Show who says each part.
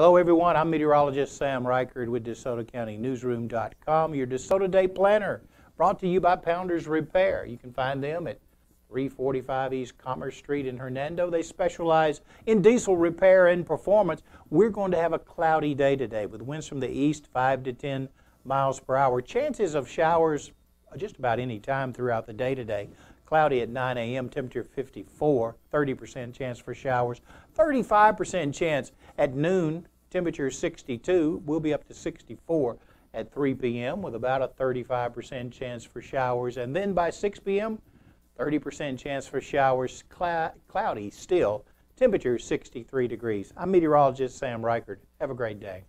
Speaker 1: Hello, everyone. I'm meteorologist Sam Rikard with DeSotoCountyNewsroom.com, your DeSoto Day Planner, brought to you by Pounders Repair. You can find them at 345 East Commerce Street in Hernando. They specialize in diesel repair and performance. We're going to have a cloudy day today with winds from the east 5 to 10 miles per hour. Chances of showers just about any time throughout the day today. Cloudy at 9 a.m., temperature 54, 30% chance for showers, 35% chance at noon, temperature is 62. We'll be up to 64 at 3 p.m. with about a 35% chance for showers. And then by 6 p.m., 30% chance for showers, cl- cloudy still, temperature 63 degrees. I'm meteorologist Sam Rikard. Have a great day.